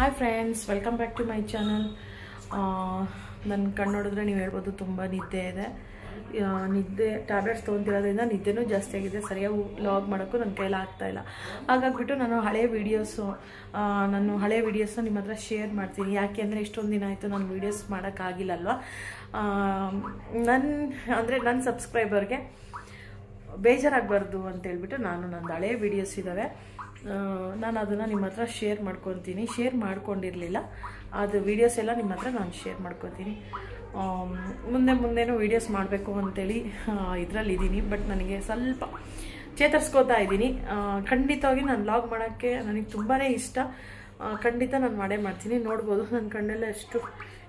Hi friends welcome back to my channel ನನ್ನ ಕಣ್ಣು ನೋಡಿದ್ರೆ ನೀವು ಹೇಳ್ಬೋದು ತುಂಬ ನಿದ್ದೆ ಇದೆ. ನಿದ್ದೆ ಟ್ಯಾಬ್ಲೆಟ್ಸ್ ತೊಗೊತಿರೋದ್ರಿಂದ ನಿದ್ದೆನೂ ಜಾಸ್ತಿ ಆಗಿದೆ. ಸರಿಯಾಗಿ ಲಾಗ್ ಮಾಡೋಕ್ಕೂ ನನ್ನ ಕೈಲಿ ಆಗ್ತಾ ಇಲ್ಲ. ಹಾಗಾಗ್ಬಿಟ್ಟು ನಾನು ಹಳೆ ವೀಡಿಯೋಸು ನಾನು ಹಳೆ ವೀಡಿಯೋಸ್ನ ನಿಮ್ಮ ಹತ್ರ ಶೇರ್ ಮಾಡ್ತೀನಿ. ಯಾಕೆ ಅಂದರೆ ಇಷ್ಟೊಂದು ದಿನ ಆಯಿತು ನಾನು ವೀಡಿಯೋಸ್ ಮಾಡೋಕ್ಕಾಗಿಲ್ಲಲ್ವ ನನ್ನ ಅಂದರೆ ನನ್ನ ಸಬ್ಸ್ಕ್ರೈಬರ್ಗೆ ಬೇಜಾರಾಗಬಾರ್ದು ಅಂತೇಳ್ಬಿಟ್ಟು ನಾನು ನಂದು ಹಳೆ ವೀಡಿಯೋಸ್ ಇದ್ದಾವೆ ನಾನು ಅದನ್ನು ನಿಮ್ಮ ಹತ್ರ ಶೇರ್ ಮಾಡ್ಕೊತೀನಿ. ಶೇರ್ ಮಾಡ್ಕೊಂಡಿರಲಿಲ್ಲ. ಅದು ವೀಡಿಯೋಸ್ ಎಲ್ಲ ನಿಮ್ಮ ಹತ್ರ ನಾನು ಶೇರ್ ಮಾಡ್ಕೊತೀನಿ. ಮುಂದೆ ಮುಂದೆನೂ ವೀಡಿಯೋಸ್ ಮಾಡಬೇಕು ಅಂತೇಳಿ ಇದರಲ್ಲಿ ಇದ್ದೀನಿ ಬಟ್ ನನಗೆ ಸ್ವಲ್ಪ ಚೇತರಿಸ್ಕೋತಾ ಇದ್ದೀನಿ. ಖಂಡಿತವಾಗಿ ನಾನು ಲಾಗ್ ಮಾಡೋಕ್ಕೆ ನನಗೆ ತುಂಬಾ ಇಷ್ಟ. ಖಂಡಿತ ನಾನು ಮಾಡೇ ಮಾಡ್ತೀನಿ. ನೋಡ್ಬೋದು ನನ್ನ ಕಣ್ಣೆಲ್ಲ ಎಷ್ಟು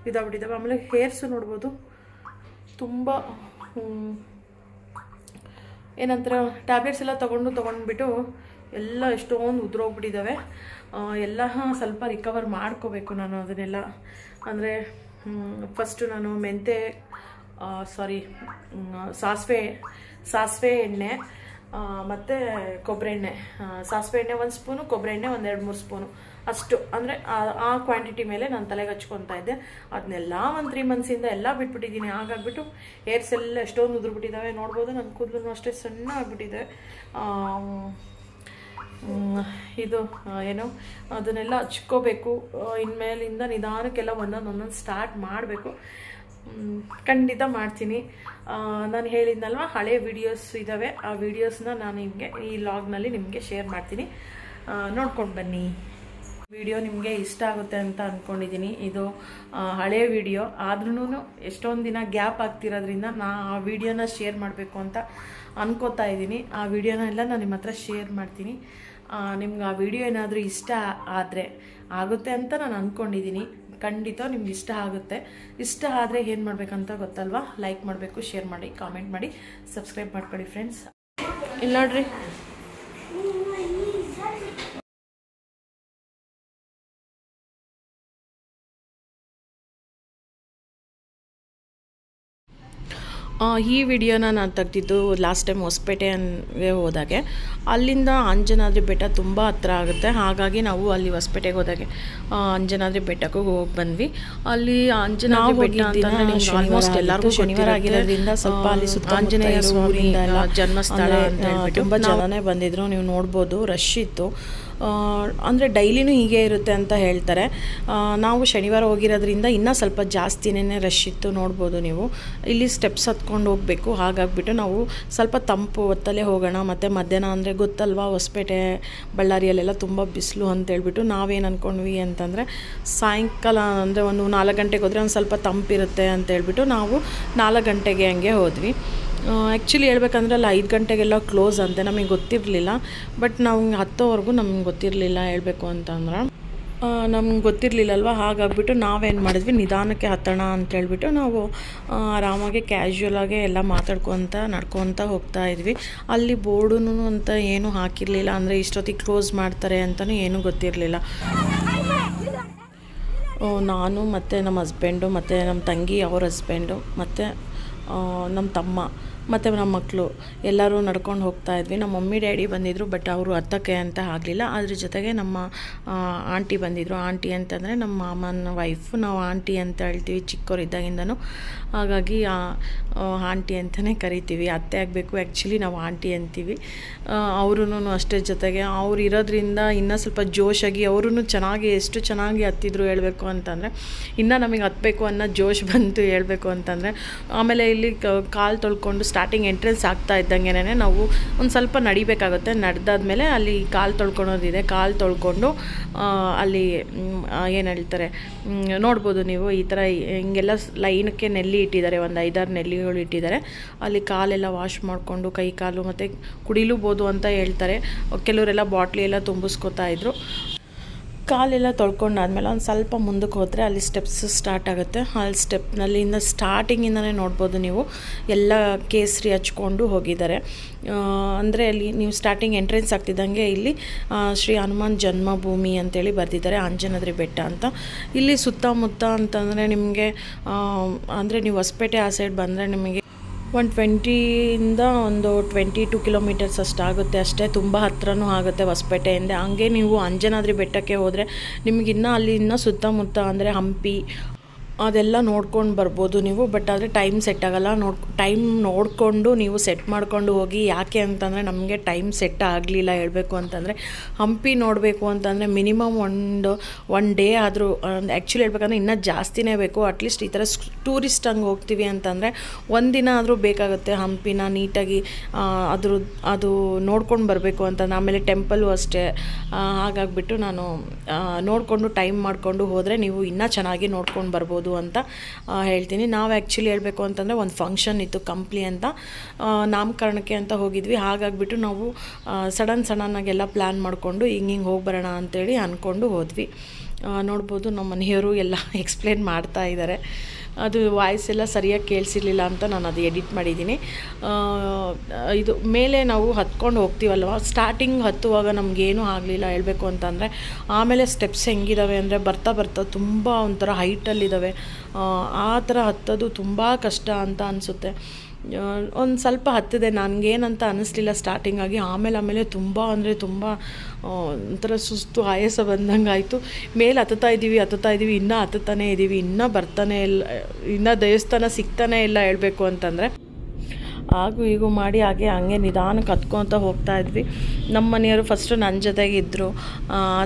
ಇದಾಗ್ಬಿಟ್ಟಿದ್ದಾವೆ ಆಮೇಲೆ ಹೇರ್ಸು ನೋಡ್ಬೋದು. ತುಂಬ ಏನಂತಾರೆ ಟ್ಯಾಬ್ಲೆಟ್ಸ್ ಎಲ್ಲ ತೊಗೊಂಡು ತೊಗೊಂಡ್ಬಿಟ್ಟು ಎಲ್ಲ ಎಷ್ಟೊಂದು ಉದುರೋಗ್ಬಿಟ್ಟಿದ್ದಾವೆ ಎಲ್ಲ ಸ್ವಲ್ಪ ರಿಕವರ್ ಮಾಡ್ಕೋಬೇಕು ನಾನು ಅದನ್ನೆಲ್ಲ. ಅಂದರೆ ಫಸ್ಟು ನಾನು ಮೆಂತೆ ಸಾರಿ ಸಾಸಿವೆ ಸಾಸಿವೆ ಎಣ್ಣೆ ಮತ್ತು ಕೊಬ್ಬರಿ ಎಣ್ಣೆ. ಸಾಸಿವೆ ಎಣ್ಣೆ ಒಂದು ಸ್ಪೂನು ಕೊಬ್ಬರಿ ಎಣ್ಣೆ ಒಂದು ಎರಡು ಮೂರು ಸ್ಪೂನು ಅಷ್ಟು, ಅಂದರೆ ಆ ಕ್ವಾಂಟಿಟಿ ಮೇಲೆ ನಾನು ತಲೆಗೆ ಹಚ್ಕೊತಾ ಇದ್ದೆ. ಅದನ್ನೆಲ್ಲ ಒಂದು ತ್ರೀ ಮಂತ್ಸಿಂದ ಎಲ್ಲ ಬಿಟ್ಬಿಟ್ಟಿದ್ದೀನಿ. ಹಾಗಾಗ್ಬಿಟ್ಟು ಏರ್ಸ್ ಎಲ್ಲ ಎಷ್ಟೊಂದು ಉದುರ್ಬಿಟ್ಟಿದ್ದಾವೆ ನೋಡ್ಬೋದು. ನನ್ನ ಕೂದಲು ಅಷ್ಟೇ ಸಣ್ಣ ಆಗಿಬಿಟ್ಟಿದೆ ಇದು ಏನು, ಅದನ್ನೆಲ್ಲ ಹಚ್ಕೋಬೇಕು. ಇನ್ಮೇಲಿಂದ ನಿಧಾನಕ್ಕೆಲ್ಲ ಒಂದೊಂದು ಒಂದೊಂದು ಸ್ಟಾರ್ಟ್ ಮಾಡಬೇಕು. ಖಂಡಿತ ಮಾಡ್ತೀನಿ. ನಾನು ಹೇಳಿದ್ನಲ್ವ, ಹಳೆ ವಿಡಿಯೋಸ್ ಇದ್ದಾವೆ ಆ ವಿಡಿಯೋಸ್ನ ನಾನು ನಿಮಗೆ ಈ ಲಾಗ್ನಲ್ಲಿ ನಿಮಗೆ ಶೇರ್ ಮಾಡ್ತೀನಿ. ನೋಡ್ಕೊಂಡು ಬನ್ನಿ. ವಿಡಿಯೋ ನಿಮಗೆ ಇಷ್ಟ ಆಗುತ್ತೆ ಅಂತ ಅಂದ್ಕೊಂಡಿದ್ದೀನಿ ಇದು ಹಳೆ ವಿಡಿಯೋ. ಆದ್ರೂ ಎಷ್ಟೊಂದು ದಿನ ಗ್ಯಾಪ್ ಆಗ್ತಿರೋದ್ರಿಂದ ನಾ ಆ ವಿಡಿಯೋನ ಶೇರ್ ಮಾಡಬೇಕು ಅಂತ ಅನ್ಕೋತಾ ಇದ್ದೀನಿ ಆ ವಿಡಿಯೋನ ಎಲ್ಲ ನಾನು ನಿಮ್ಮ ಹತ್ರ ಶೇರ್ ಮಾಡ್ತೀನಿ. ನಿಮ್ಗೆ ಆ ವಿಡಿಯೋ ಏನಾದರೂ ಇಷ್ಟ ಆದರೆ, ಆಗುತ್ತೆ ಅಂತ ನಾನು ಅಂದ್ಕೊಂಡಿದ್ದೀನಿ ಖಂಡಿತ ನಿಮ್ಗೆ ಇಷ್ಟ ಆಗುತ್ತೆ. ಇಷ್ಟ ಆದರೆ ಏನು ಮಾಡಬೇಕಂತ ಗೊತ್ತಲ್ವಾ? ಲೈಕ್ ಮಾಡಬೇಕು ಶೇರ್ ಮಾಡಿ ಕಾಮೆಂಟ್ ಮಾಡಿ ಸಬ್ಸ್ಕ್ರೈಬ್ ಮಾಡ್ಕೊಳ್ಳಿ ಫ್ರೆಂಡ್ಸ್ ಇಲ್ಲ ನೋಡ್ರಿ ಈ ವಿಡಿಯೋನ ನಾನು ತೆಗ್ದಿದ್ದು ಲಾಸ್ಟ್ ಟೈಮ್ ಹೊಸಪೇಟೆಗೆ ಹೋದಾಗೆ. ಅಲ್ಲಿಂದ ಅಂಜನಾದ್ರಿ ಬೆಟ್ಟ ತುಂಬ ಹತ್ರ ಆಗುತ್ತೆ. ಹಾಗಾಗಿ ನಾವು ಅಲ್ಲಿ ಹೊಸಪೇಟೆಗೆ ಹೋದಾಗೆ ಅಂಜನಾದ್ರಿ ಬೆಟ್ಟಕ್ಕೂ ಹೋಗಿ ಬಂದ್ವಿ. ಅಲ್ಲಿ ಅಂಜನಾದ್ರಿ ಬೆಟ್ಟ ಆಲ್ಮೋಸ್ಟ್ ಎಲ್ಲರಿಗೂ ಶನಿವಾರ ಆಗಿರೋದ್ರಿಂದ ಸ್ವಲ್ಪ ಅಲ್ಲಿ ಸುತ್ತ ಆಂಜನೇಯ ಸ್ವಾಮಿ ಜನ್ಮಸ್ಥಳ ಅಂತ ಹೇಳ್ಬಿಟ್ಟು ತುಂಬ ಜನನೇ ಬಂದಿದ್ರು. ನೀವು ನೋಡ್ಬೋದು ರಶ್ ಇತ್ತು. ಅಂದರೆ ಡೈಲಿನೂ ಹೀಗೆ ಇರುತ್ತೆ ಅಂತ ಹೇಳ್ತಾರೆ. ನಾವು ಶನಿವಾರ ಹೋಗಿರೋದ್ರಿಂದ ಇನ್ನೂ ಸ್ವಲ್ಪ ಜಾಸ್ತಿನೇ ರಶ್ ಇತ್ತು ನೋಡ್ಬೋದು ನೀವು. ಇಲ್ಲಿ ಸ್ಟೆಪ್ಸ್ ಹತ್ಕೊಂಡು ಹೋಗಬೇಕು, ಹಾಗಾಗ್ಬಿಟ್ಟು ನಾವು ಸ್ವಲ್ಪ ತಂಪು ಹೊತ್ತಲ್ಲೇ ಹೋಗೋಣ, ಮತ್ತು ಮಧ್ಯಾಹ್ನ ಅಂದರೆ ಗೊತ್ತಲ್ವಾ ಹೊಸಪೇಟೆ, ಬಳ್ಳಾರಿಯಲ್ಲೆಲ್ಲ ತುಂಬ ಬಿಸಿಲು ಅಂತ ಹೇಳ್ಬಿಟ್ಟು ನಾವೇನು ಅಂದ್ಕೊಂಡ್ವಿ ಅಂತಂದರೆ ಸಾಯಂಕಾಲ ಅಂದರೆ ಒಂದು ನಾಲ್ಕು ಗಂಟೆಗೆ ಹೋದರೆ ಒಂದು ಸ್ವಲ್ಪ ತಂಪಿರುತ್ತೆ ಅಂತ ಹೇಳ್ಬಿಟ್ಟು ನಾವು ನಾಲ್ಕು ಗಂಟೆಗೆ ಹಂಗೆ ಹೋದ್ವಿ. ಆ್ಯಕ್ಚುಲಿ ಹೇಳ್ಬೇಕಂದ್ರೆ ಅಲ್ಲಿ ಐದು ಗಂಟೆಗೆಲ್ಲ ಕ್ಲೋಸ್ ಅಂತೆ, ನಮಗೆ ಗೊತ್ತಿರಲಿಲ್ಲ. ಬಟ್ ನಾವು ಹತ್ತೋವರೆಗೂ ನಮ್ಗೆ ಗೊತ್ತಿರಲಿಲ್ಲ ಹೇಳಬೇಕು ಅಂತಂದ್ರೆ. ನಮ್ಗೆ ಗೊತ್ತಿರಲಿಲ್ಲಲ್ವ? ಹಾಗಾಗ್ಬಿಟ್ಟು ನಾವೇನು ಮಾಡಿದ್ವಿ? ನಿಧಾನಕ್ಕೆ ಹತ್ತೋಣ ಅಂತೇಳ್ಬಿಟ್ಟು ನಾವು ಆರಾಮಾಗಿ ಕ್ಯಾಶುಯಲಾಗೆ ಎಲ್ಲ ಮಾತಾಡ್ಕೊತ, ನಡ್ಕೊತ ಹೋಗ್ತಾ ಇದ್ವಿ. ಅಲ್ಲಿ ಬೋರ್ಡು ಅಂತ ಏನೂ ಹಾಕಿರಲಿಲ್ಲ. ಅಂದರೆ ಇಷ್ಟೊತ್ತಿಗೆ ಕ್ಲೋಸ್ ಮಾಡ್ತಾರೆ ಅಂತಲೂ ಏನೂ ಗೊತ್ತಿರಲಿಲ್ಲ. ನಾನು ಮತ್ತು ನಮ್ಮ ಹಸ್ಬೆಂಡು ಮತ್ತು ನಮ್ಮ ತಂಗಿ, ಅವ್ರ ಹಸ್ಬೆಂಡು ಮತ್ತು ನಮ್ಮ ತಮ್ಮ. ಮತ್ತು ನಮ್ಮ ಮಕ್ಕಳು ಎಲ್ಲರೂ ನಡ್ಕೊಂಡು ಹೋಗ್ತಾ ಇದ್ವಿ. ನಮ್ಮ ಮಮ್ಮಿ, ಡ್ಯಾಡಿ ಬಂದಿದ್ದರು ಬಟ್ ಅವರು ಹತ್ತಕ್ಕೆ ಅಂತ ಆಗಲಿಲ್ಲ. ಅದ್ರ ಜೊತೆಗೆ ನಮ್ಮ ಆಂಟಿ ಬಂದಿದ್ದರು ಆಂಟಿ ಅಂತಂದರೆ ನಮ್ಮ ಮಾಮನ ವೈಫು ನಾವು ಆಂಟಿ ಅಂತ ಹೇಳ್ತೀವಿ ಚಿಕ್ಕವರಿದ್ದಾಗಿಂದನೂ ಹಾಗಾಗಿ ಆಂಟಿ ಅಂತಲೇ ಕರಿತೀವಿ. ಅತ್ತೆ ಆಗಬೇಕು ಆ್ಯಕ್ಚುಲಿ ನಾವು ಆಂಟಿ ಅಂತೀವಿ. ಅವ್ರೂ ಅಷ್ಟೇ ಜೊತೆಗೆ ಅವ್ರು ಇರೋದ್ರಿಂದ ಇನ್ನೂ ಸ್ವಲ್ಪ ಜೋಶಾಗಿ ಅವರೂ ಚೆನ್ನಾಗಿ ಎಷ್ಟು ಚೆನ್ನಾಗಿ ಹತ್ತಿದ್ರು ಹೇಳಬೇಕು ಅಂತಂದರೆ, ಇನ್ನೂ ನಮಗೆ ಹತ್ತಬೇಕು ಅನ್ನೋ ಜೋಶ್ ಬಂತು ಹೇಳಬೇಕು ಅಂತಂದರೆ, ಆಮೇಲೆ ಇಲ್ಲಿ ಕಾಲು ತೊಳ್ಕೊಂಡು ಸ್ಟಾರ್ಟಿಂಗ್ ಎಂಟ್ರೆನ್ಸ್ ಆಗ್ತಾ ಇದ್ದಂಗೆ ನಾವು ಒಂದು ಸ್ವಲ್ಪ ನಡಿಬೇಕಾಗುತ್ತೆ. ನಡೆದಾದ್ಮೇಲೆ ಅಲ್ಲಿ ಕಾಲು ತೊಳ್ಕೊಳೋದಿದೆ. ಕಾಲು ತೊಳ್ಕೊಂಡು ಅಲ್ಲಿ ಏನು ಹೇಳ್ತಾರೆ ನೋಡ್ಬೋದು ನೀವು ಈ ಥರ ಹಿಂಗೆಲ್ಲ ಲೈನಕ್ಕೆ ನೆಲ್ಲಿ ಇಟ್ಟಿದ್ದಾರೆ. ಒಂದು ಐದಾರು ನೆಲ್ಲಿಗಳು ಇಟ್ಟಿದ್ದಾರೆ. ಅಲ್ಲಿ ಕಾಲೆಲ್ಲ ವಾಶ್ ಮಾಡಿಕೊಂಡು ಕೈ ಕಾಲು ಮತ್ತು ಕುಡಿಲೂಬೋದು ಅಂತ ಹೇಳ್ತಾರೆ. ಕೆಲವರೆಲ್ಲ ಬಾಟ್ಲಿ ಎಲ್ಲ ತುಂಬಿಸ್ಕೊತಾ ಇದ್ರು. ಕಾಲೆಲ್ಲ ತೊಳ್ಕೊಂಡಾದ್ಮೇಲೆ ಒಂದು ಸ್ವಲ್ಪ ಮುಂದಕ್ಕೆ ಹೋದರೆ ಅಲ್ಲಿ ಸ್ಟೆಪ್ಸ್ ಸ್ಟಾರ್ಟ್ ಆಗುತ್ತೆ. ಅಲ್ಲಿ ಸ್ಟೆಪ್ನಲ್ಲಿಂದ ಸ್ಟಾರ್ಟಿಂಗಿಂದನೇ ನೋಡ್ಬೋದು ನೀವು. ಎಲ್ಲ ಕೇಸರಿ ಹಚ್ಕೊಂಡು ಹೋಗಿದ್ದಾರೆ. ಅಂದರೆ ಅಲ್ಲಿ ನೀವು ಸ್ಟಾರ್ಟಿಂಗ್ ಎಂಟ್ರೆನ್ಸ್ ಆಗ್ತಿದ್ದಂಗೆ ಇಲ್ಲಿ ಶ್ರೀ ಹನುಮಾನ್ ಜನ್ಮಭೂಮಿ ಅಂತೇಳಿ ಬರೆದಿದ್ದಾರೆ, ಆಂಜನಾದ್ರಿ ಬೆಟ್ಟ ಅಂತ. ಇಲ್ಲಿ ಸುತ್ತಮುತ್ತ ಅಂತಂದರೆ ನಿಮಗೆ ಅಂದರೆ ನೀವು ಹೊಸಪೇಟೆ ಆ ಸೈಡ್ ಬಂದರೆ ನಿಮಗೆ ಒಂದು ಟ್ವೆಂಟಿಯಿಂದ ಒಂದು ಟ್ವೆಂಟಿ ಟು ಕಿಲೋಮೀಟರ್ಸ್ ಅಷ್ಟಾಗುತ್ತೆ ಅಷ್ಟೇ. ತುಂಬ ಹತ್ರನೂ ಆಗುತ್ತೆ ಹೊಸಪೇಟೆಯಿಂದ. ಹಂಗೆ ನೀವು ಅಂಜನಾದ್ರಿ ಬೆಟ್ಟಕ್ಕೆ ಹೋದರೆ ನಿಮಗಿನ್ನೂ ಅಲ್ಲಿ ಇನ್ನೂ ಸುತ್ತಮುತ್ತ ಅಂದರೆ ಹಂಪಿ ಅದೆಲ್ಲ ನೋಡ್ಕೊಂಡು ಬರ್ಬೋದು ನೀವು ಬಟ್ ಆದರೆ ಟೈಮ್ ಸೆಟ್ ಆಗಲ್ಲ. ನೋಡ್ ಟೈಮ್ ನೋಡಿಕೊಂಡು ನೀವು ಸೆಟ್ ಮಾಡ್ಕೊಂಡು ಹೋಗಿ ಯಾಕೆ ಅಂತಂದರೆ ನಮಗೆ ಟೈಮ್ ಸೆಟ್ ಆಗಲಿಲ್ಲ ಹೇಳಬೇಕು ಅಂತಂದರೆ, ಹಂಪಿ ನೋಡಬೇಕು ಅಂತಂದರೆ ಮಿನಿಮಮ್ ಒಂದು ಒನ್ ಡೇ ಆದರೂ ಆ್ಯಕ್ಚುಲಿ ಹೇಳ್ಬೇಕಂದ್ರೆ ಇನ್ನೂ ಜಾಸ್ತಿನೇ ಬೇಕು. ಅಟ್ಲೀಸ್ಟ್ ಈ ಥರ ಟೂರಿಸ್ಟ್ ಹಂಗೆ ಹೋಗ್ತೀವಿ ಅಂತಂದರೆ ಒಂದಿನ ಆದರೂ ಬೇಕಾಗುತ್ತೆ ಹಂಪಿನ ನೀಟಾಗಿ ಅದ್ರ, ಅದು ನೋಡ್ಕೊಂಡು ಬರಬೇಕು ಅಂತಂದ್ರೆ. ಆಮೇಲೆ ಟೆಂಪಲು ಅಷ್ಟೇ. ಹಾಗಾಗಿಬಿಟ್ಟು ನಾನು ನೋಡಿಕೊಂಡು ಟೈಮ್ ಮಾಡಿಕೊಂಡು ಹೋದರೆ ನೀವು ಇನ್ನೂ ಚೆನ್ನಾಗಿ ನೋಡ್ಕೊಂಡು ಬರ್ಬೋದು. ಅಂತ ಹೇಳ್ತೀನಿ. ನಾವು ಆ್ಯಕ್ಚುಲಿ ಹೇಳಬೇಕು ಅಂತಂದರೆ ಒಂದು ಫಂಕ್ಷನ್ ಇತ್ತು ಕಂಪ್ಲಿ ಅಂತ ನಾಮಕರಣಕ್ಕೆ ಅಂತ ಹೋಗಿದ್ವಿ. ಹಾಗಾಗಿಬಿಟ್ಟು ನಾವು ಸಡನ್ ಸಡನ್ನಾಗೆಲ್ಲ ಪ್ಲ್ಯಾನ್ ಮಾಡಿಕೊಂಡು ಹಿಂಗೆ ಹಿಂಗೆ ಹೋಗಿ ಬರೋಣ ಅಂತೇಳಿ ಅಂದ್ಕೊಂಡು ಹೋದ್ವಿ. ನೋಡ್ಬೋದು ನಮ್ಮ ಮನೆಯವರು ಎಲ್ಲ ಎಕ್ಸ್ಪ್ಲೇನ್ ಮಾಡ್ತಾ ಇದ್ದಾರೆ ಅದು ವಾಯ್ಸ್ ಎಲ್ಲ ಸರಿಯಾಗಿ ಕೇಳಿಸಿರ್ಲಿಲ್ಲ ಅಂತ ನಾನು ಅದು ಎಡಿಟ್ ಮಾಡಿದ್ದೀನಿ. ಇದು ಮೇಲೆ ನಾವು ಹತ್ಕೊಂಡು ಹೋಗ್ತೀವಲ್ವ? ಸ್ಟಾರ್ಟಿಂಗ್ ಹತ್ತುವಾಗ ನಮಗೇನೂ ಆಗಲಿಲ್ಲ ಹೇಳಬೇಕು ಅಂತಂದರೆ, ಆಮೇಲೆ ಸ್ಟೆಪ್ಸ್ ಹೆಂಗಿದಾವೆ ಅಂದರೆ ಬರ್ತಾ ಬರ್ತಾ ತುಂಬ ಒಂಥರ ಹೈಟಲ್ಲಿದ್ದಾವೆ ಆ ಥರ ಹತ್ತೋದು ತುಂಬ ಕಷ್ಟ ಅಂತ ಅನಿಸುತ್ತೆ. ಒಂದು ಸ್ವಲ್ಪ ಹತ್ತಿದೆ, ನನಗೇನಂತ ಅನ್ನಿಸ್ಲಿಲ್ಲ ಸ್ಟಾರ್ಟಿಂಗಾಗಿ ಆಮೇಲೆ ಆಮೇಲೆ ತುಂಬ ಅಂದರೆ ತುಂಬ ಒಂಥರ ಸುಸ್ತು, ಆಯಾಸ ಬಂದಂಗೆ ಆಯಿತು. ಮೇಲೆ ಹತ್ತುತ್ತಾ ಇದ್ದೀವಿ ಹತ್ತುತ್ತಾ ಇದ್ದೀವಿ ಇನ್ನೂ ಹತ್ತುತ್ತಾನೇ ಇದ್ದೀವಿ ಇನ್ನೂ ಬರ್ತಾನೆ ಇಲ್ಲ, ಇನ್ನೂ ದೇವಸ್ಥಾನ ಸಿಗ್ತಾನೇ ಇಲ್ಲ ಹೇಳಬೇಕು ಅಂತಂದರೆ ಹಾಗೂ ಹೀಗೂ ಮಾಡಿ ಹಾಗೆ ಹಂಗೆ ನಿಧಾನಕ್ಕೆ ಹತ್ಕೊತ ಹೋಗ್ತಾ ಇದ್ವಿ. ನಮ್ಮ ಮನೆಯವರು ಫಸ್ಟು ನನ್ನ ಜೊತೆಗೆ ಇದ್ದರು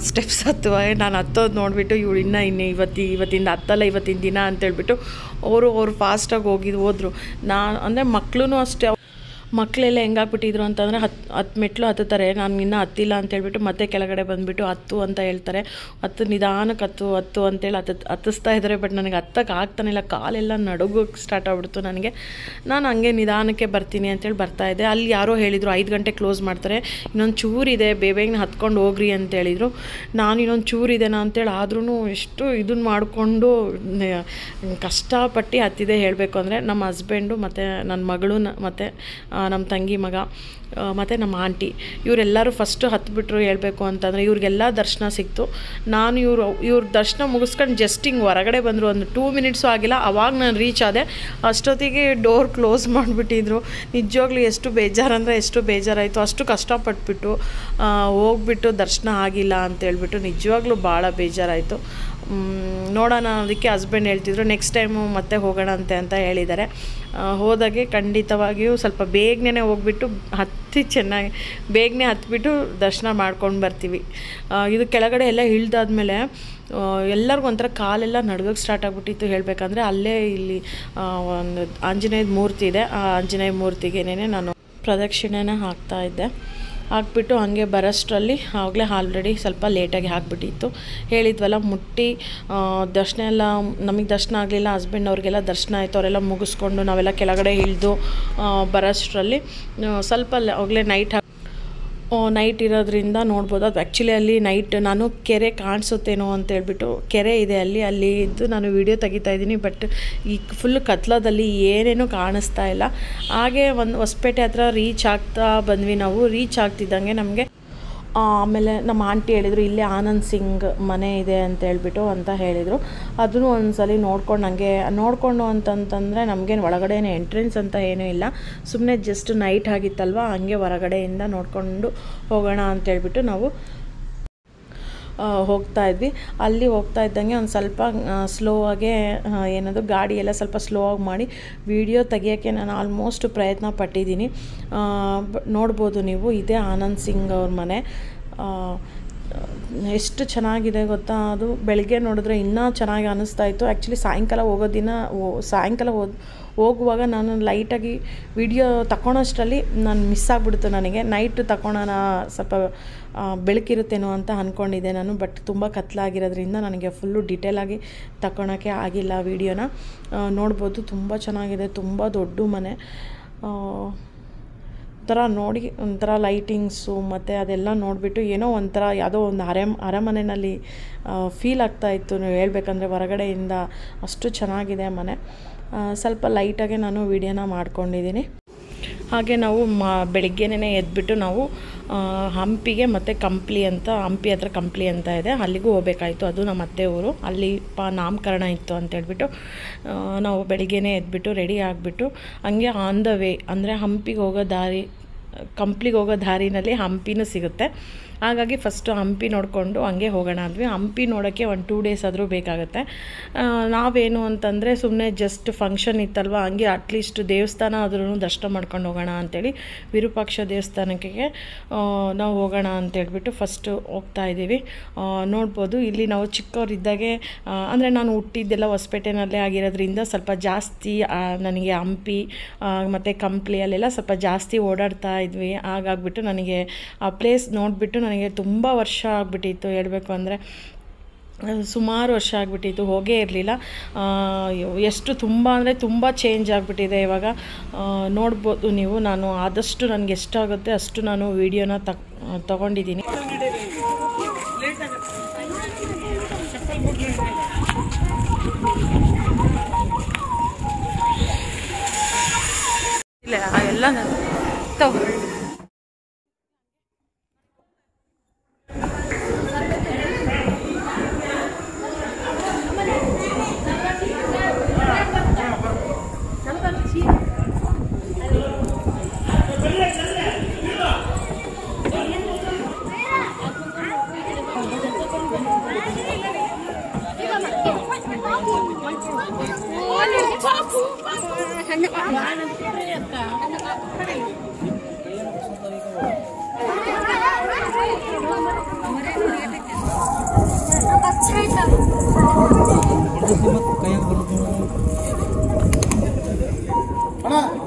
ಸ್ಟೆಪ್ಸ್ ಹತ್ತುವಾಗ ನಾನು ಹತ್ತೋದು ನೋಡಿಬಿಟ್ಟು ಇವಳು ಇನ್ನೂ ಇನ್ನು ಇವತ್ತು, ಇವತ್ತಿಂದ ಹತ್ತಲ್ಲ, ಇವತ್ತಿನ ದಿನ ಅಂತೇಳ್ಬಿಟ್ಟು ಅವರು ಅವರು ಫಾಸ್ಟಾಗಿ ಹೋಗಿದ್ದು ಹೋದರು. ನಾನು, ಅಂದರೆ ಮಕ್ಕಳು ಅಷ್ಟೇ ಮಕ್ಕಳೆಲ್ಲ ಹೆಂಗಾಗ್ಬಿಟ್ಟಿದ್ರು ಅಂತಂದರೆ ಹತ್ತು ಹತ್ತು ಮೆಟ್ಲು ಹತ್ತುತ್ತಾರೆ, ನಾನು ಇನ್ನೂ ಹತ್ತಿಲ್ಲ ಅಂತೇಳ್ಬಿಟ್ಟು ಮತ್ತೆ ಕೆಳಗಡೆ ಬಂದುಬಿಟ್ಟು ಹತ್ತು ಅಂತ ಹೇಳ್ತಾರೆ. ಹತ್ತು ನಿಧಾನಕ್ಕೆ ಹತ್ತು ಹತ್ತು ಅಂತೇಳಿ ಹತ್ತು, ಹತ್ತಿಸ್ತಾ ಇದ್ದಾರೆ, ಬಟ್ ನನಗೆ ಹತ್ತಕ್ಕೆ ಆಗ್ತಾನಿಲ್ಲ ಕಾಲೆಲ್ಲ ನಡುಗೋಕ್ಕೆ ಸ್ಟಾರ್ಟ್ ಆಗ್ಬಿಡ್ತು ನನಗೆ. ನಾನು ಹಂಗೆ ನಿಧಾನಕ್ಕೆ ಬರ್ತೀನಿ ಅಂತೇಳಿ ಬರ್ತಾಯಿದ್ದೆ ಅಲ್ಲಿ ಯಾರೋ ಹೇಳಿದರು, ಐದು ಗಂಟೆ ಕ್ಲೋಸ್ ಮಾಡ್ತಾರೆ, ಇನ್ನೊಂದು ಚೂರಿದೆ ಬೇಬೇಗನ ಹತ್ಕೊಂಡು ಹೋಗ್ರಿ ಅಂತ ಹೇಳಿದರು. ನಾನು ಇನ್ನೊಂದು ಚೂರಿದೆನಾ ಅಂತೇಳಿ ಆದ್ರೂ ಎಷ್ಟು ಇದನ್ನು ಮಾಡಿಕೊಂಡು ಕಷ್ಟಪಟ್ಟು ಹತ್ತಿದೆ ಹೇಳಬೇಕು ಅಂದರೆ, ನಮ್ಮ ಹಸ್ಬೆಂಡು ಮತ್ತು ನನ್ನ ಮಗಳು ಮತ್ತು ನಮ್ಮ ತಂಗಿ ಮಗ ಮತ್ತು ನಮ್ಮ ಆಂಟಿ, ಇವರೆಲ್ಲರೂ ಫಸ್ಟು ಹತ್ಬಿಟ್ರು ಹೇಳಬೇಕು ಅಂತಂದರೆ ಇವ್ರಿಗೆಲ್ಲ ದರ್ಶನ ಸಿಕ್ತು. ನಾನು ಇವರು, ಇವ್ರ ದರ್ಶನ ಮುಗಿಸ್ಕೊಂಡು ಜಸ್ಟ್ ಹಿಂಗೆ ಹೊರಗಡೆ ಬಂದರು, ಒಂದು ಟೂ ಮಿನಿಟ್ಸು ಆಗಿಲ್ಲ, ಅವಾಗ ನಾನು ರೀಚ್ ಆದೆ. ಅಷ್ಟೊತ್ತಿಗೆ ಡೋರ್ ಕ್ಲೋಸ್ ಮಾಡಿಬಿಟ್ಟಿದ್ರು. ನಿಜವಾಗ್ಲೂ ಎಷ್ಟು ಬೇಜಾರಂದರೆ ಎಷ್ಟು ಬೇಜಾರಾಯಿತು, ಅಷ್ಟು ಕಷ್ಟಪಟ್ಬಿಟ್ಟು ಹೋಗ್ಬಿಟ್ಟು ದರ್ಶನ ಆಗಿಲ್ಲ ಅಂತೇಳ್ಬಿಟ್ಟು ನಿಜವಾಗ್ಲೂ ಭಾಳ ಬೇಜಾರಾಯಿತು. ನೋಡೋಣ, ಅದಕ್ಕೆ ಹಸ್ಬೆಂಡ್ ಹೇಳ್ತಿದ್ರು ನೆಕ್ಸ್ಟ್ ಟೈಮು ಮತ್ತೆ ಹೋಗೋಣ ಅಂತೆ ಅಂತ ಹೇಳಿದ್ದಾರೆ. ಹೋದಾಗೆ ಖಂಡಿತವಾಗಿಯೂ ಸ್ವಲ್ಪ ಬೇಗನೆ ಹೋಗ್ಬಿಟ್ಟು ಹತ್ತಿ ಚೆನ್ನಾಗಿ, ಬೇಗನೆ ಹತ್ಬಿಟ್ಟು ದರ್ಶನ ಮಾಡ್ಕೊಂಡು ಬರ್ತೀವಿ. ಇದು ಕೆಳಗಡೆ ಎಲ್ಲ ಇಳ್ದಾದ್ಮೇಲೆ ಎಲ್ಲರಿಗೂ ಒಂಥರ ಕಾಲೆಲ್ಲ ನಡ್ಗೋಕ್ಕೆ ಸ್ಟಾರ್ಟ್ ಆಗಿಬಿಟ್ಟಿತ್ತು ಹೇಳಬೇಕಂದ್ರೆ ಅಲ್ಲೇ ಇಲ್ಲಿ ಒಂದು ಆಂಜನೇಯದ ಮೂರ್ತಿ ಇದೆ. ಆ ಆಂಜನೇಯ ಮೂರ್ತಿಗೆನೇ ನಾನು ಪ್ರದಕ್ಷಿಣೆನ ಹಾಕ್ತಾ ಇದ್ದೆ. ಹಾಕ್ಬಿಟ್ಟು ಹಾಗೆ ಬರೋಷ್ಟರಲ್ಲಿ ಆಗಲೇ ಆಲ್ರೆಡಿ ಸ್ವಲ್ಪ ಲೇಟಾಗಿ ಹಾಕ್ಬಿಟ್ಟಿತ್ತು. ಹೇಳಿದ್ವಲ್ಲ, ಮುಟ್ಟಿ ದರ್ಶನ ಎಲ್ಲ, ನಮಗೆ ದರ್ಶನ ಆಗಲಿಲ್ಲ ಹಸ್ಬೆಂಡ್ ಅವ್ರಿಗೆಲ್ಲ ದರ್ಶನ ಆಯಿತು, ಅವರೆಲ್ಲ ಮುಗಿಸ್ಕೊಂಡು ನಾವೆಲ್ಲ ಕೆಳಗಡೆ ಇಳಿದು ಬರೋಷ್ಟರಲ್ಲಿ ಸ್ವಲ್ಪ ಆಗಲೇ ನೈಟ್ ಹಾಕಿ ನೈಟ್ ಇರೋದ್ರಿಂದ ನೋಡ್ಬೋದು. ಅದು ಆ್ಯಕ್ಚುಲಿ ಅಲ್ಲಿ ನೈಟ್ ನಾನು ಕೆರೆ ಕಾಣಿಸುತ್ತೇನೋ ಅಂತೇಳ್ಬಿಟ್ಟು ಕೆರೆ ಇದೆ ಅಲ್ಲಿ ಅಲ್ಲಿ ಇದ್ದು ನಾನು ವಿಡಿಯೋ ತೆಗಿತಾ ಇದ್ದೀನಿ. ಬಟ್ ಈ ಫುಲ್ ಕತ್ಲದಲ್ಲಿ ಏನೇನೂ ಕಾಣಿಸ್ತಾ ಇಲ್ಲ. ಹಾಗೆ ಒಂದು ಹೊಸಪೇಟೆ ಹತ್ರ ರೀಚ್ ಆಗ್ತಾ ಬಂದ್ವಿ ನಾವು. ರೀಚ್ ಆಗ್ತಿದ್ದಂಗೆ ನಮಗೆ ಆಮೇಲೆ ನಮ್ಮ ಆಂಟಿ ಹೇಳಿದರು, ಇಲ್ಲೇ ಆನಂದ್ ಸಿಂಗ್ ಮನೆ ಇದೆ ಅಂತ ಹೇಳಿಬಿಟ್ಟು ಅಂತ ಹೇಳಿದರು. ಅದನ್ನು ಒಂದ್ಸಲಿ ನೋಡ್ಕೊಂಡು ಹಂಗೆ ನೋಡಿಕೊಂಡು ಅಂತಂತಂದರೆ ನಮಗೇನು ಒಳಗಡೆನೇ ಎಂಟ್ರೆನ್ಸ್ ಅಂತ ಏನೂ ಇಲ್ಲ. ಸುಮ್ಮನೆ ಜಸ್ಟ್ ನೈಟ್ ಆಗಿತ್ತಲ್ವ, ಹಂಗೆ ಹೊರಗಡೆಯಿಂದ ನೋಡಿಕೊಂಡು ಹೋಗೋಣ ಅಂತೇಳ್ಬಿಟ್ಟು ನಾವು ಹೋಗ್ತಾ ಇದ್ವಿ. ಅಲ್ಲಿ ಹೋಗ್ತಾ ಇದ್ದಂಗೆ ಒಂದು ಸ್ವಲ್ಪ ಸ್ಲೋ ಆಗೇ ಏನದು ಗಾಡಿ ಎಲ್ಲ ಸ್ವಲ್ಪ ಸ್ಲೋ ಆಗಿ ಮಾಡಿ ವಿಡಿಯೋ ತೆಗಿಯೋಕ್ಕೆ ನಾನು ಆಲ್ಮೋಸ್ಟ್ ಪ್ರಯತ್ನ ಪಟ್ಟಿದ್ದೀನಿ. ನೋಡ್ಬೋದು ನೀವು. ಇದೇ ಆನಂದ್ ಸಿಂಗ್ ಅವ್ರ ಮನೆ. ಎಷ್ಟು ಚೆನ್ನಾಗಿದೆ ಗೊತ್ತಾ? ಅದು ಬೆಳಗ್ಗೆ ನೋಡಿದ್ರೆ ಇನ್ನೂ ಚೆನ್ನಾಗಿ ಅನ್ನಿಸ್ತಾ ಇತ್ತು. ಆ್ಯಕ್ಚುಲಿ ಸಾಯಂಕಾಲ ಹೋಗೋ ದಿನ ಸಾಯಂಕಾಲ ಹೋದ, ಹೋಗುವಾಗ ನಾನು ಲೈಟಾಗಿ ವಿಡಿಯೋ ತಗೊಳೋಷ್ಟರಲ್ಲಿ ನಾನು ಮಿಸ್ ಆಗಿಬಿಡ್ತು ನನಗೆ. ನೈಟ್ ತಗೊಳೋಣ ಸ್ವಲ್ಪ ಬೆಳಕಿರುತ್ತೇನೋ ಅಂತ ಅಂದ್ಕೊಂಡಿದ್ದೆ ನಾನು ಬಟ್ ತುಂಬ ಕತ್ಲಾಗಿರೋದ್ರಿಂದ ನನಗೆ ಫುಲ್ಲು ಡಿಟೇಲಾಗಿ ತಗೊಳಕ್ಕೆ ಆಗಿಲ್ಲ ವೀಡಿಯೋನ. ನೋಡ್ಬೋದು, ತುಂಬ ಚೆನ್ನಾಗಿದೆ, ತುಂಬ ದೊಡ್ಡ ಮನೆ. ಒಂಥರ ನೋಡಿ, ಒಂಥರ ಲೈಟಿಂಗ್ಸು ಮತ್ತು ಅದೆಲ್ಲ ನೋಡಿಬಿಟ್ಟು ಏನೋ ಒಂಥರ ಯಾವುದೋ ಒಂದು ಅರೆ, ಅರಮನೆಯಲ್ಲಿ ಫೀಲ್ ಆಗ್ತಾ ಇತ್ತು ಹೇಳ್ಬೇಕಂದ್ರೆ ಹೊರಗಡೆಯಿಂದ ಅಷ್ಟು ಚೆನ್ನಾಗಿದೆ ಮನೆ. ಸ್ವಲ್ಪ ಲೈಟಾಗೆ ನಾನು ವೀಡಿಯೋನ ಮಾಡ್ಕೊಂಡಿದ್ದೀನಿ. ಹಾಗೆ ನಾವು ಮ ಬೆಳಿಗ್ಗೆನೇ ಎದ್ಬಿಟ್ಟು ನಾವು ಹಂಪಿಗೆ ಮತ್ತು ಕಂಪ್ಲಿ ಅಂತ, ಹಂಪಿ ಹತ್ರ ಕಂಪ್ಲಿ ಅಂತ ಇದೆ. ಅಲ್ಲಿಗೂ ಹೋಗ್ಬೇಕಾಯಿತು. ಅದು ನಮ್ಮ ಅತ್ತೆ ಊರು. ಅಲ್ಲಿ ಪ ನಾಮಕರಣ ಇತ್ತು ಅಂತ ಹೇಳ್ಬಿಟ್ಟು ನಾವು ಬೆಳಿಗ್ಗೆನೇ ಎದ್ಬಿಟ್ಟು ರೆಡಿ ಆಗಿಬಿಟ್ಟು, ಹಂಗೆ ಆನ್ ದ ವೇ ಅಂದರೆ ಹಂಪಿಗೆ ಹೋಗೋ ದಾರಿ, ಕಂಪ್ಲಿಗೆ ಹೋಗೋ ದಾರಿನಲ್ಲಿ ಹಂಪಿನೂ ಸಿಗುತ್ತೆ. ಹಾಗಾಗಿ ಫಸ್ಟು ಹಂಪಿ ನೋಡಿಕೊಂಡು ಹಂಗೆ ಹೋಗೋಣ ಅಂದ್ವಿ. ಹಂಪಿ ನೋಡೋಕ್ಕೆ ಒಂದು ಟೂ ಡೇಸ್ ಆದರೂ ಬೇಕಾಗುತ್ತೆ. ನಾವೇನು ಅಂತಂದರೆ ಸುಮ್ಮನೆ ಜಸ್ಟ್ ಫಂಕ್ಷನ್ ಇತ್ತಲ್ವ, ಹಂಗೆ ಅಟ್ಲೀಸ್ಟ್ ದೇವಸ್ಥಾನ ಆದ್ರೂ ದರ್ಶನ ಮಾಡ್ಕೊಂಡು ಹೋಗೋಣ ಅಂತೇಳಿ ವಿರೂಪಾಕ್ಷ ದೇವಸ್ಥಾನಕ್ಕೆ ನಾವು ಹೋಗೋಣ ಅಂತೇಳ್ಬಿಟ್ಟು ಫಸ್ಟು ಹೋಗ್ತಾ ಇದ್ದೀವಿ. ನೋಡ್ಬೋದು, ಇಲ್ಲಿ ನಾವು ಚಿಕ್ಕವರಿದ್ದಾಗೆ ಅಂದರೆ ನಾನು ಹುಟ್ಟಿದ್ದೆಲ್ಲ ಹೊಸಪೇಟೆನಲ್ಲೇ ಆಗಿರೋದ್ರಿಂದ ಸ್ವಲ್ಪ ಜಾಸ್ತಿ ನನಗೆ ಹಂಪಿ ಮತ್ತು ಕಂಪ್ಲಿ ಅಲ್ಲೆಲ್ಲ ಸ್ವಲ್ಪ ಜಾಸ್ತಿ ಓಡಾಡ್ತಾ ಇದ್ವಿ. ಹಾಗಾಗ್ಬಿಟ್ಟು ನನಗೆ ಆ ಪ್ಲೇಸ್ ನೋಡಿಬಿಟ್ಟು ನನಗೆ ತುಂಬ ವರ್ಷ ಆಗಿಬಿಟ್ಟಿತ್ತು ಹೇಳಬೇಕು ಅಂದರೆ ಸುಮಾರು ವರ್ಷ ಆಗಿಬಿಟ್ಟಿತ್ತು, ಹೋಗೇ ಇರಲಿಲ್ಲ. ಎಷ್ಟು ತುಂಬ ಅಂದರೆ ತುಂಬ ಚೇಂಜ್ ಆಗಿಬಿಟ್ಟಿದೆ ಇವಾಗ. ನೋಡ್ಬೋದು ನೀವು, ನಾನು ಆದಷ್ಟು ನನಗೆ ಎಷ್ಟಾಗುತ್ತೆ ಅಷ್ಟು ನಾನು ವೀಡಿಯೋನ ತಕ್, ತಗೊಂಡಿದ್ದೀನಿ. ಇಲ್ಲ ಎಲ್ಲ ತಗೋ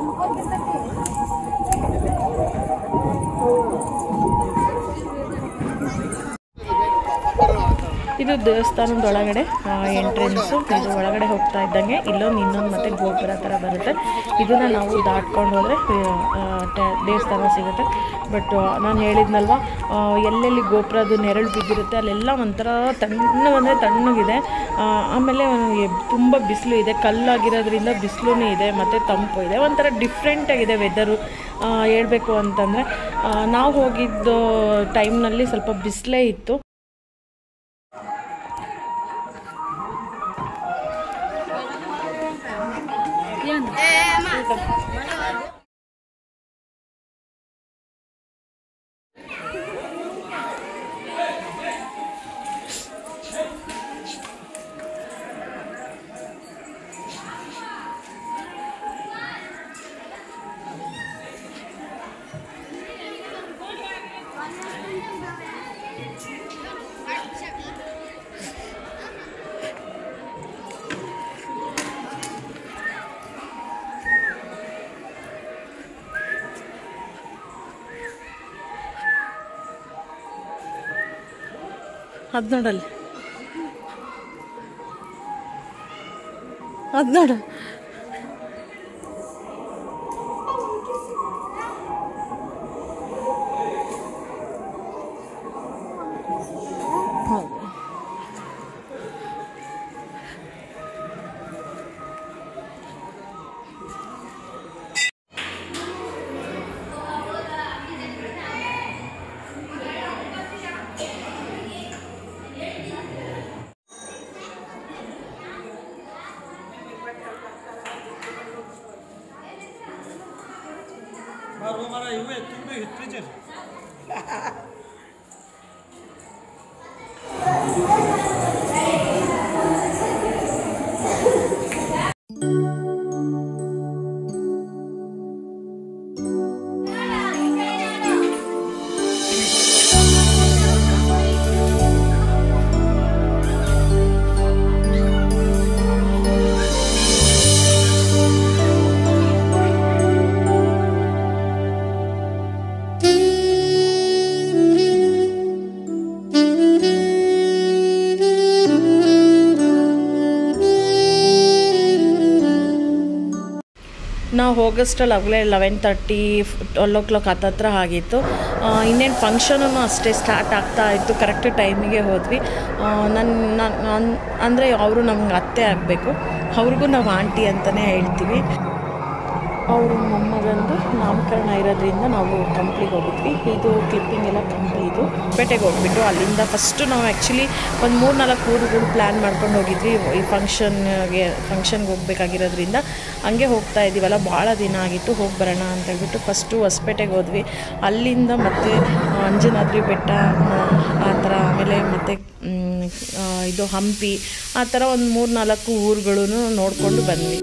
ಇದು ದೇವಸ್ಥಾನದ ಒಳಗಡೆ ಎಂಟ್ರೆನ್ಸು ಇದು ಒಳಗಡೆ ಹೋಗ್ತಾ ಇದ್ದಂಗೆ. ಇಲ್ಲೊಂದು ಇನ್ನೊಂದು ಮತ್ತೆ ಗೋಪುರ ಥರ ಬರುತ್ತೆ. ಇದನ್ನು ನಾವು ದಾಟ್ಕೊಂಡು ಹೋದರೆ ದೇವಸ್ಥಾನ ಸಿಗುತ್ತೆ. ಬಟ್ ನಾನು ಹೇಳಿದ್ನಲ್ವ ಎಲ್ಲೆಲ್ಲಿ ಗೋಪುರದ್ದು ನೆರಳು ಬಿದ್ದಿರುತ್ತೆ ಅಲ್ಲೆಲ್ಲ ಒಂಥರ ತಣ್ಣಗಂದರೆ ತಣ್ಣಗಿದೆ. ಆ, ಆಮೇಲೆ ತುಂಬ ಬಿಸಿಲು ಇದೆ. ಕಲ್ಲಾಗಿರೋದ್ರಿಂದ ಬಿಸಿಲು ಇದೆ ಮತ್ತು ತಂಪು ಇದೆ. ಒಂಥರ ಡಿಫ್ರೆಂಟಾಗಿದೆ ವೆದರು ಹೇಳಬೇಕು ಅಂತಂದರೆ ನಾವು ಹೋಗಿದ್ದ ಟೈಮ್ನಲ್ಲಿ ಸ್ವಲ್ಪ ಬಿಸಿಲೇ ಇತ್ತು. ಅದು ನೋಡಲ್ಲಿ ಅದು ನೋಡು Выйдет. ನಾವು ಹೋಗೋಷ್ಟರಲ್ಲಿ ಆಗಲೇ eleven thirty twelve o'clock ಹತ್ತತ್ರ ಆಗಿತ್ತು ಇನ್ನೇನು ಫಂಕ್ಷನೂ ಅಷ್ಟೇ ಸ್ಟಾರ್ಟ್ ಆಗ್ತಾ ಇತ್ತು. ಕರೆಕ್ಟ್ ಟೈಮಿಗೆ ಹೋದ್ವಿ. ನನ್ನ ನಾನು ಅಂದರೆ ಅವರು ನಮ್ಗೆ ಅತ್ತೆ ಆಗಬೇಕು. ಅವ್ರಿಗೂ ನಾವು ಆಂಟಿ ಅಂತಲೇ ಹೇಳ್ತೀವಿ. ಅವ್ರ ಮೊಮ್ಮಗಂದು ನಾಮಕರಣ ಇರೋದ್ರಿಂದ ನಾವು ಕಂಪ್ಲಿಗೆ ಹೋಗಿದ್ವಿ. ಇದು ಕ್ಲಿಪ್ಪಿಂಗ್ ಎಲ್ಲ ಕಂಪ್ಲಿದು ಪೇಟೆಗೆ ಹೋಗ್ಬಿಟ್ಟು, ಅಲ್ಲಿಂದ ಫಸ್ಟು ನಾವು ಆ್ಯಕ್ಚುಲಿ ಒಂದು ಮೂರು ನಾಲ್ಕು ಊರುಗಳು ಪ್ಲ್ಯಾನ್ ಮಾಡ್ಕೊಂಡು ಹೋಗಿದ್ವಿ. ಈ ಫಂಕ್ಷನ್ಗೆ ಫಂಕ್ಷನ್ಗೆ ಹೋಗ್ಬೇಕಾಗಿರೋದ್ರಿಂದ ಹಂಗೆ ಹೋಗ್ತಾ ಇದ್ದೀವಲ್ಲ, ಭಾಳ ದಿನ ಆಗಿತ್ತು, ಹೋಗಿ ಬರೋಣ ಅಂತ ಹೇಳ್ಬಿಟ್ಟು ಫಸ್ಟು ಹೊಸಪೇಟೆಗೆ ಹೋದ್ವಿ. ಅಲ್ಲಿಂದ ಮತ್ತೆ ಅಂಜನಾದ್ರಿ ಬೆಟ್ಟ, ಆ ಥರ ಆಮೇಲೆ ಮತ್ತೆ ಇದು ಹಂಪಿ, ಆ ಥರ ಒಂದು ಮೂರು ನಾಲ್ಕು ಊರುಗಳೂ ನೋಡಿಕೊಂಡು ಬಂದ್ವಿ.